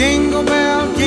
Jingle bell.